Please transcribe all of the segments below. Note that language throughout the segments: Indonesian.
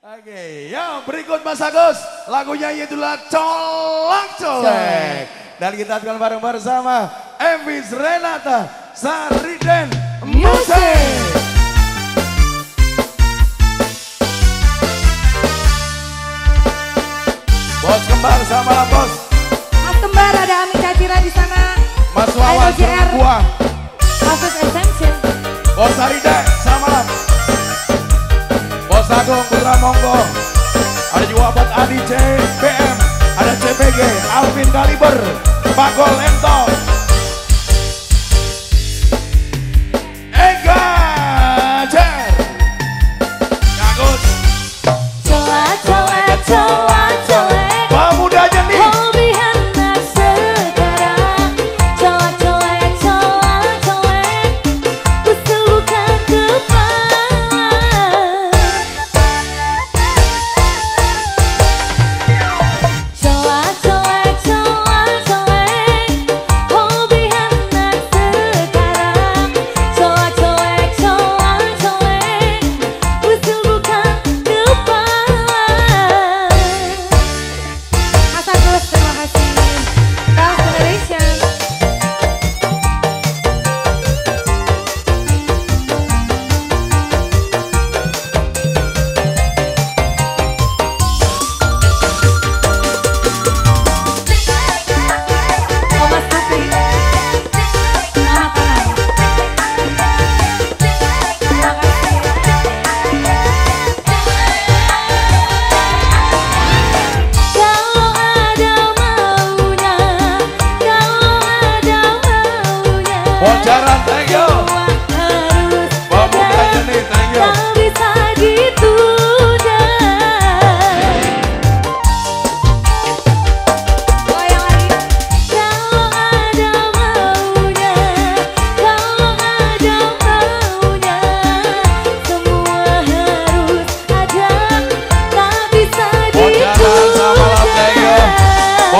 Oke, ya berikut Mas Agus. Lagunya itulah Colak Colek. Dan kita akan bareng bersama Evis Renata Sariden Musik. Bos kembar sama lah bos. Mas kembar ada Ami Cacira di sana. Mas Wawan buah. Kasus Ascension. Bos Sarida sama Monggo. Ada juga buat Adi C, BM. Ada CPG, Alvin Kaliber, Bagol Ento. Ega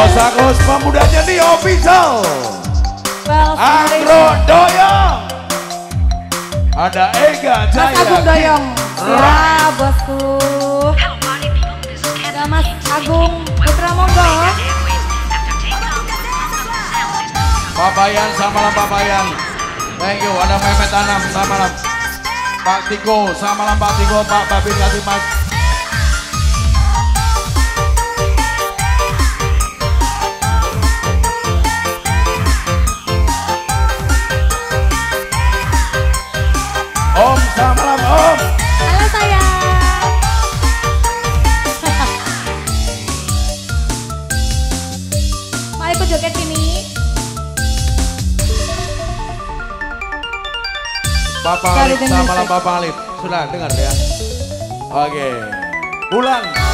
Bos Agus Pemuda Jendi official. Well, Agro Doyong. Ada Ega Mas Jaya. Agung Doyong. Ya, bosku. Ada Mas Agung Putra Monggo. Papayan sama lah Papayan. Thank you. Ada Mehmet Anam sama lah. Pak Tiko sama lah Pak Tiko. Pak Babin kasih Papa Alif lah musik. Papa Alif. Sudah dengar ya. Oke. Bulan. Yeah.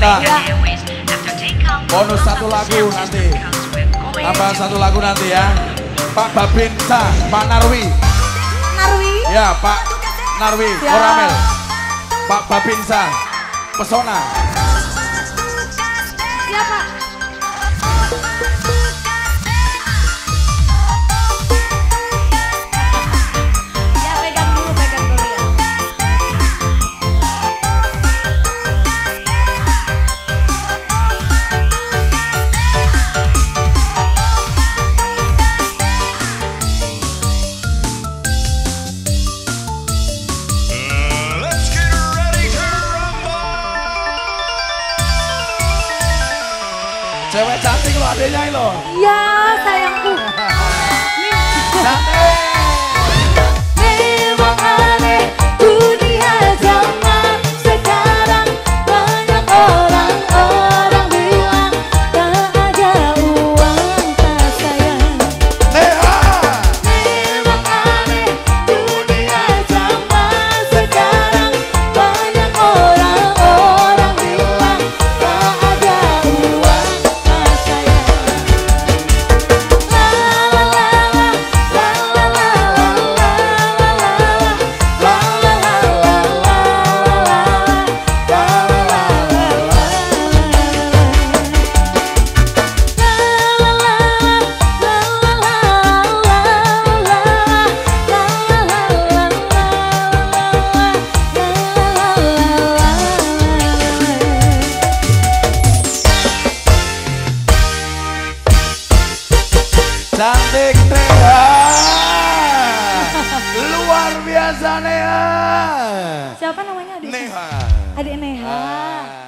Renata. Ya. Bonus satu lagu nanti. Tambah satu lagu nanti ya. Pak Babinsa, Pak Narwi. Narwi. Ya, Pak Narwi, Siap. Koramel. Pak Babinsa, Pesona. Siapa? Ya 这位掌声落地一路。呀，大人。Cantik Neha. Luar biasa Neha. Siapa namanya adik? Neha. Adik Neha. Ah.